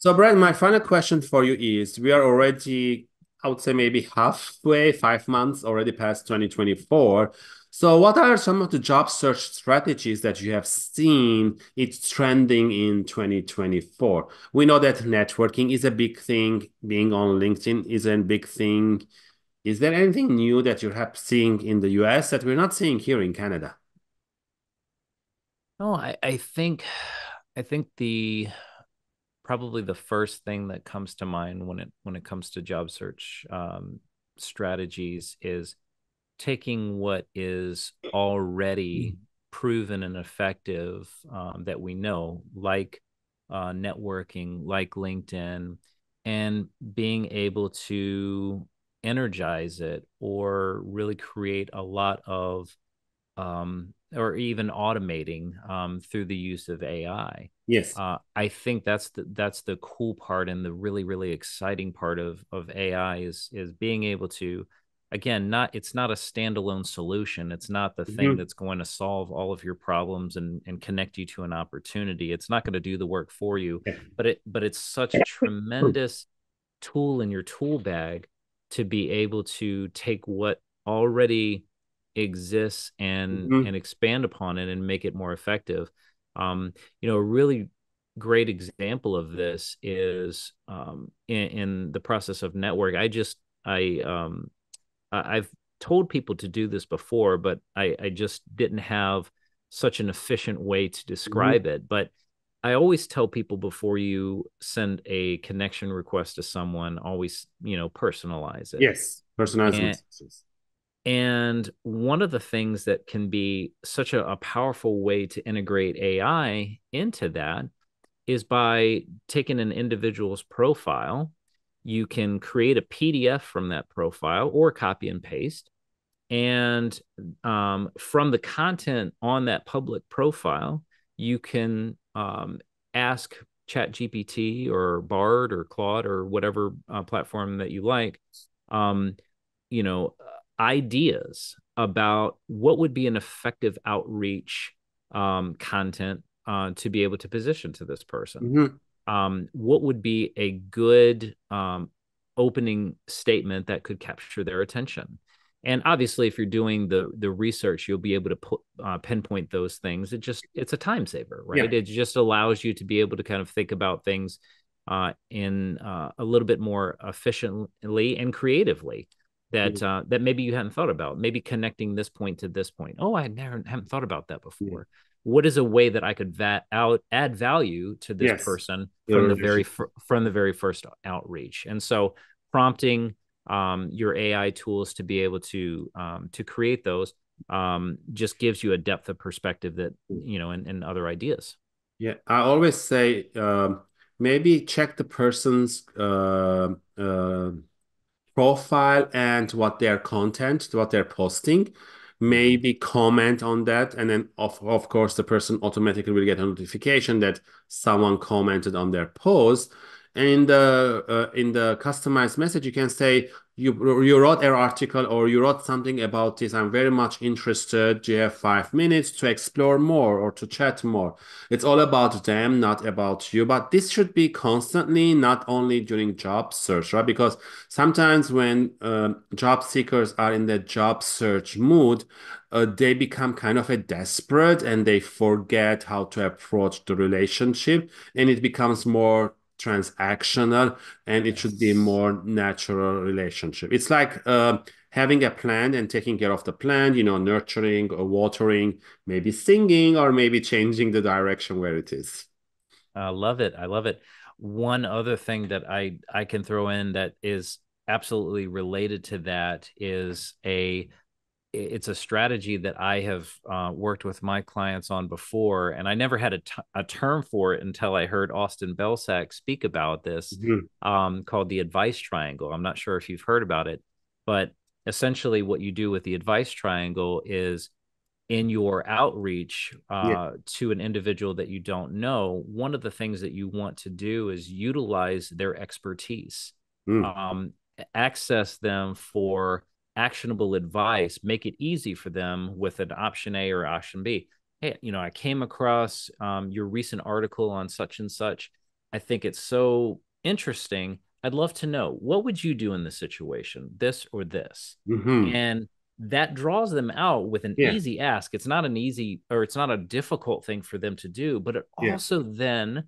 So, Brad, my final question for you is we are already, I would say, maybe halfway, five months already past 2024. So, what are some of the job search strategies that you have seen it's trending in 2024? We know that networking is a big thing, being on LinkedIn is a big thing. Is there anything new that you have seen in the US that we're not seeing here in Canada? No, I, I think I think the probably the first thing that comes to mind when it when it comes to job search um, strategies is taking what is already mm-hmm. proven and effective um, that we know, like uh, networking, like LinkedIn, and being able to energize it or really create a lot of um, or even automating um, through the use of AI. Yes, uh, I think that's the that's the cool part and the really really exciting part of of AI is is being able to again not it's not a standalone solution. It's not the thing mm-hmm. that's going to solve all of your problems and and connect you to an opportunity. It's not going to do the work for you but it but it's such a tremendous tool in your tool bag to be able to take what already exists and mm-hmm. and expand upon it and make it more effective um you know a really great example of this is um in, in the process of network i just i um i've told people to do this before but i i just didn't have such an efficient way to mm-hmm. describe mm-hmm. it but I always tell people before you send a connection request to someone, always, you know, personalize it. Yes, personalize and, and one of the things that can be such a, a, powerful way to integrate AI into that is by taking an individual's profile. You can create a PDF from that profile or copy and paste. And um, from the content on that public profile, you can um, ask ChatGPT or Bard or Claude or whatever uh, platform that you like, um, you know, ideas about what would be an effective outreach um, content uh, to be able to position to this person. Mm-hmm. Um, what would be a good um, opening statement that could capture their attention? And obviously, if you're doing the the research, you'll be able to put, uh, pinpoint those things. It just it's a time saver, right? Yeah. It just allows you to be able to kind of think about things uh, in uh, a little bit more efficiently and creatively that mm-hmm. uh, that maybe you hadn't thought about. Maybe connecting this point to this point. Oh, I never haven't thought about that before. What is a way that I could va- out add value to this yes. person from the very fr- from the very first outreach? And so prompting um, your AI tools to be able to um, to create those um, just gives you a depth of perspective that you know and, and other ideas. Yeah, I always say um, maybe check the person's uh, uh, profile and what their content, what they're posting. Maybe comment on that, and then of of course the person automatically will get a notification that someone commented on their post and in the uh, in the customized message, you can say you you wrote an article or you wrote something about this. I'm very much interested. Do you have five minutes to explore more or to chat more? It's all about them, not about you. But this should be constantly, not only during job search, right? Because sometimes when uh, job seekers are in the job search mood, uh, they become kind of a desperate and they forget how to approach the relationship, and it becomes more transactional and it should be a more natural relationship. It's like uh, having a plant and taking care of the plant, you know, nurturing or watering, maybe singing or maybe changing the direction where it is. I love it. I love it. One other thing that I I can throw in that is absolutely related to that is a it's a strategy that I have uh, worked with my clients on before, and I never had a, t- a term for it until I heard Austin Belcak speak about this, mm-hmm. um, called the advice triangle. I'm not sure if you've heard about it, but essentially, what you do with the advice triangle is in your outreach uh, yeah. to an individual that you don't know, one of the things that you want to do is utilize their expertise, mm. um, access them for actionable advice, make it easy for them with an option A or option B. Hey, you know, I came across um, your recent article on such and such. I think it's so interesting. I'd love to know what would you do in this situation, this or this? Mm-hmm. And that draws them out with an Yeah. easy ask. It's not an easy or it's not a difficult thing for them to do, but it Yeah. also then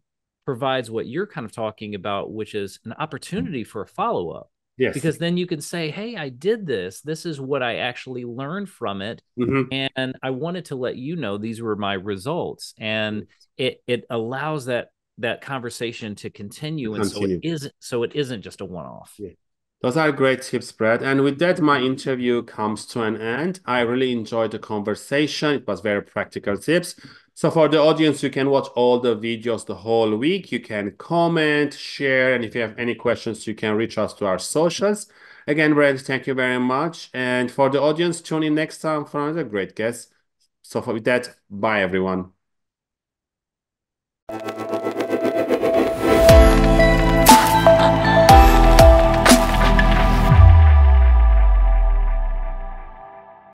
provides what you're kind of talking about, which is an opportunity for a follow up. Yes. Because then you can say, Hey, I did this. This is what I actually learned from it. Mhm. And I wanted to let you know these were my results. And it it allows that that conversation to continue. And so it isn't so it isn't just a one off. Yeah. Those are great tips, Brad. And with that, my interview comes to an end. I really enjoyed the conversation. It was very practical tips. So for the audience, you can watch all the videos the whole week. You can comment, share, and if you have any questions, you can reach us to our socials. Again, Brad, thank you very much. And for the audience, tune in next time for another great guest. So for with that, bye everyone.